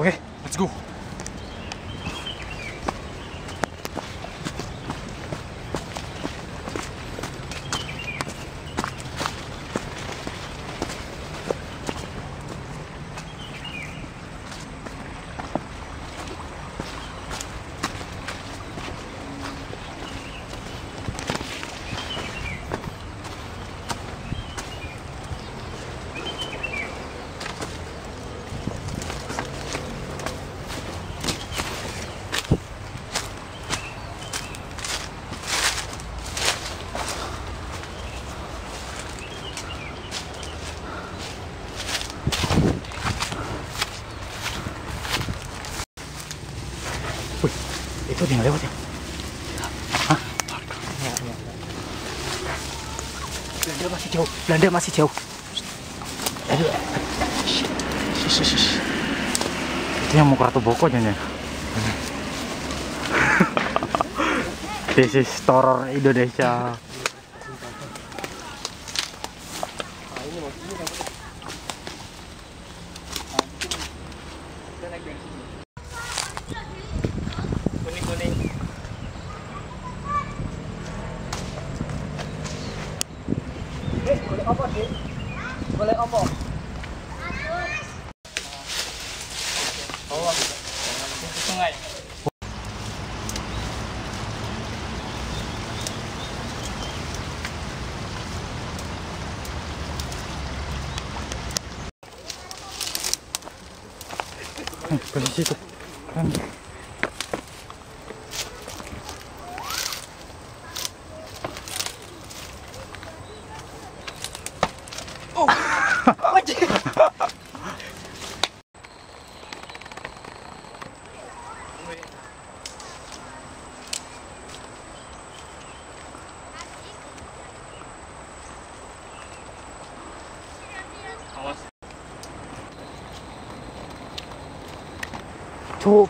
Oke, let's go. Wih, itu dia lewat ya? Hah? Belanda masih jauh, Belanda masih jauh. Aduh. Itu yang mau ke Ratu Boko jangan This is Toror Indonesia. kuning kuning eh boleh apa sih boleh apa oh di sungai Eh, ke situ. Kan. awas Cuk.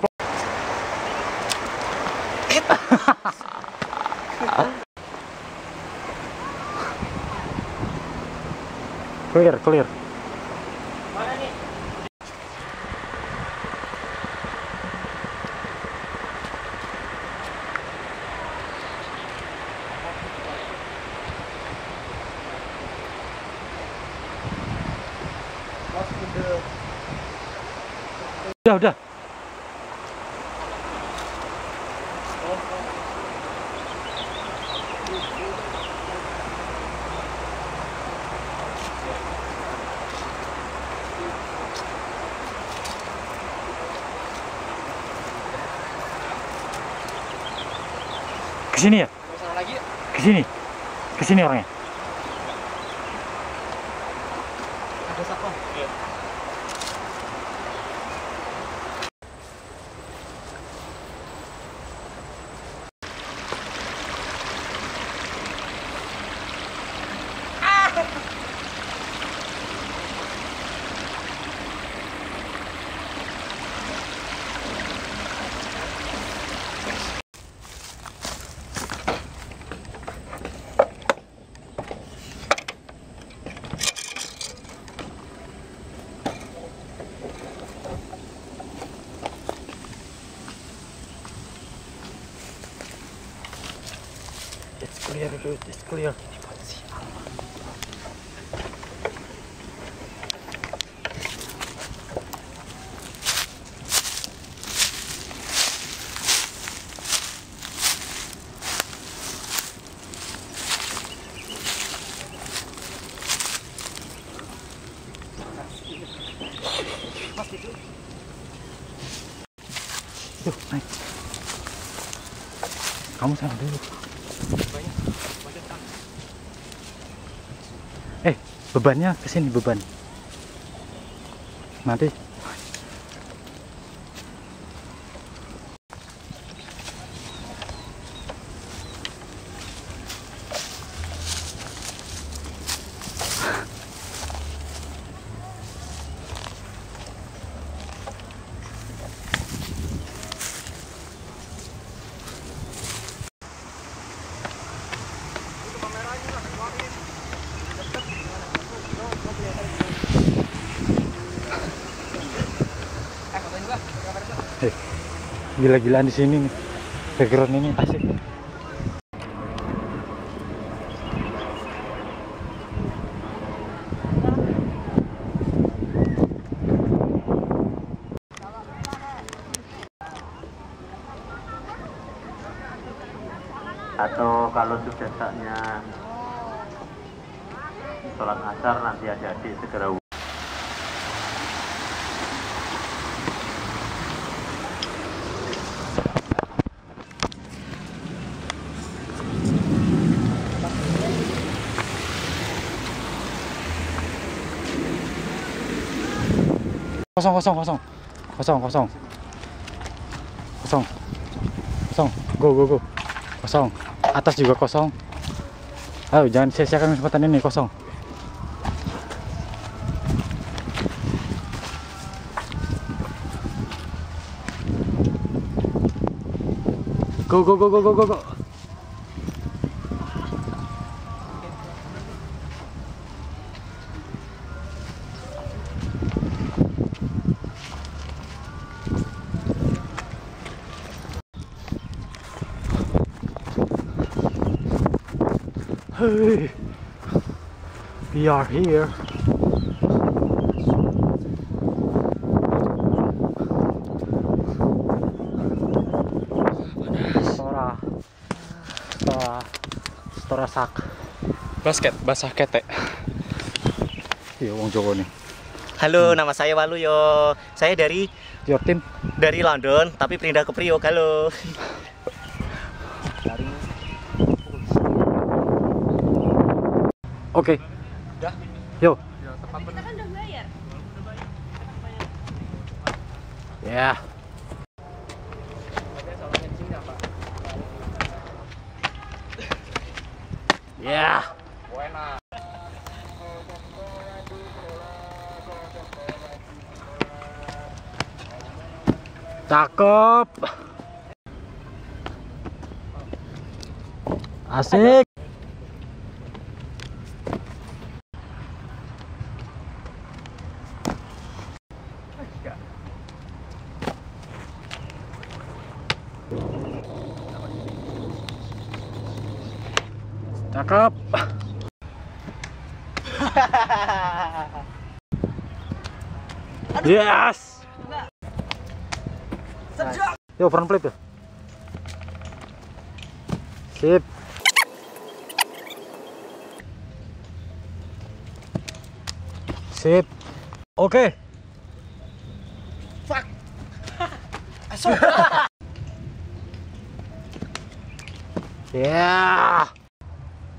clear, clear. mana nih Udah, udah. Ke sini ya? Masalah lagi yuk. Ke sini. Ke sini orangnya. ada siapa iya It's clear, dude. It's clear. Tuh, naik. Kamu sana dulu. Eh, bebannya ke sini beban. Nanti gila-gilaan di sini nih. Background ini asik. atau kalau sudah saatnya sholat asar nanti adik-adik segera Kosong, kosong, kosong. Kosong, kosong. Kosong. Kosong. Go, go, go. Kosong. Atas juga kosong. Ayo, jangan sia-siakan kesempatan ini kosong. Go, go, go, go, go, go, go. Hey, we are here. Stora, Stora, Stora sak. Basket, basah ketek. Iya, wong Jawa nih. Halo, nama saya Waluyo. Saya dari Your team? dari London, tapi pindah ke Priok. Halo. Oke. Yo. Kita kan udah bayar. Ya. Ya. Cakep. Asik. Cakep. yes. Yo front flip ya. Sip. Sip. Oke. Ya.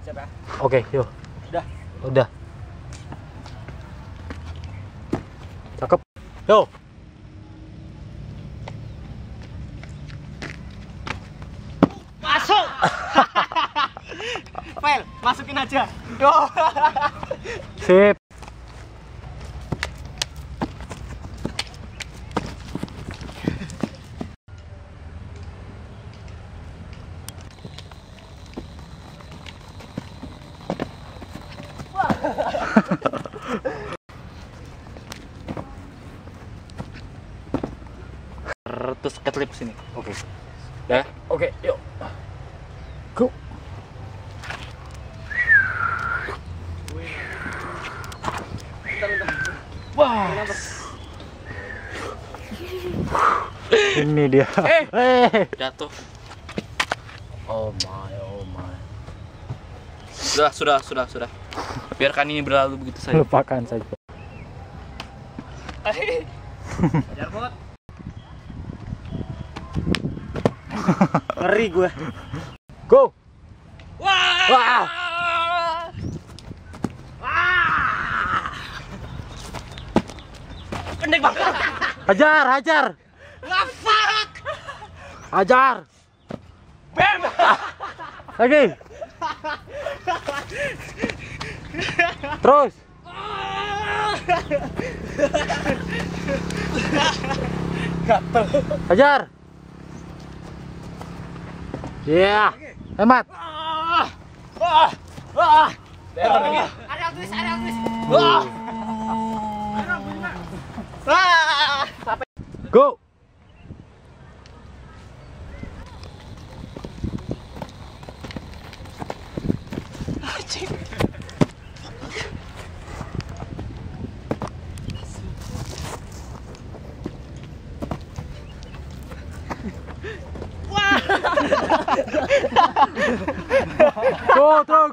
Siapa? Oke, yuk. Udah. Udah. Cakep. Yo. Masuk. Fail, masukin aja. Sip. Terus ketlip sini. Oke. Ya. Oke, yuk. Go. Wah. Ini dia. Eh. Jatuh. Oh my, oh my. Sudah, sudah, sudah, sudah. Biarkan ini berlalu begitu saja. Lupakan saja. Ngeri gue. Go. Wah. Wah. Pendek banget. Hajar, hajar. Ngafak. Hajar. Bam. Lagi. Terus. Hajar. Ya. Hemat. Ada tulis, ada tulis. Wah. Sampai Go.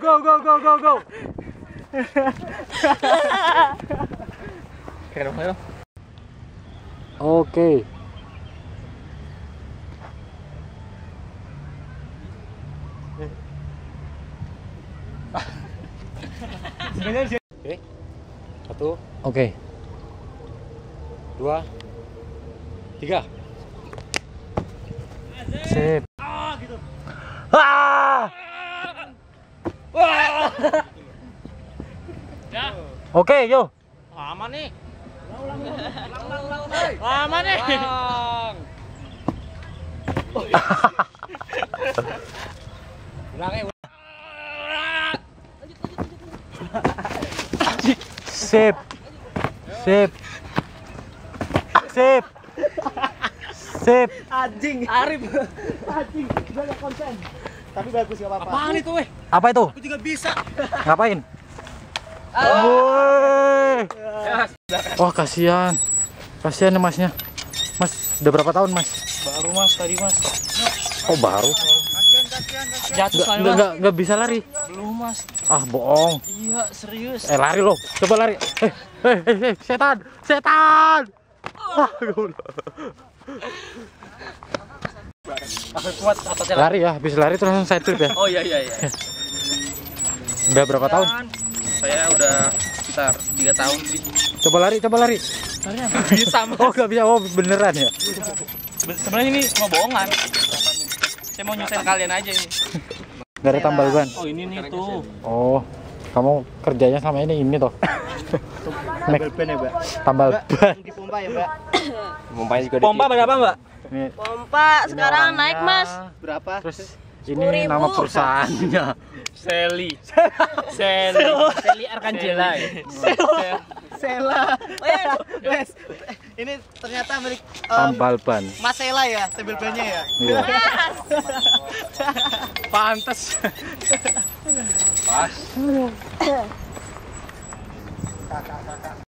Go, go, go, go, go, go. Kero, kero. Oke. Oke. Satu, Oke. dua, tiga. Sip. Ah! Oke, yo. Lama nih. Lama nih. Sip. Sip. Sip. Sip. Anjing. Arif. Anjing. Banyak konsen. Tapi bagus gak apa-apa. Apaan itu weh? Apa itu? Aku juga bisa. Ngapain? Woi. Wah, kasihan. Kasihan ya masnya. Mas, udah berapa tahun, Mas? Baru mas tadi mas. Oh, baru. Jatuh nggak, mas. nggak, nggak bisa lari. Belum mas. Ah, bohong. Iya serius. Eh, lari lo. Coba lari. Eh, eh, eh, eh, setan. Setan. Ah, kuat ototnya. lari ya, habis lari terus langsung side trip ya. Oh iya iya iya. Udah berapa tahun? Saya udah sekitar 3 tahun lebih. Coba lari, coba lari. Bisa mas. Oh, nggak bisa. Oh, beneran ya. Sebenarnya ini cuma bohongan. Saya mau nyusahin kalian aja ini. Nggak ada tambal ban. Oh ini nih tuh. Oh, kamu kerjanya sama ini ini toh. Tambal ban ya, Mbak. Tambal ban. Di pompa ya, Mbak. Pompanya juga Pompa berapa mbak? Ini Pompa sekarang naik mas. Berapa? terus ini nama perusahaannya. Sally. Sally. Sally Arcangela. Sela. Wes. Ini ternyata milik eh, Tambal ban. Mas Sela ya, tambal bannya ya. Iya. Pantes.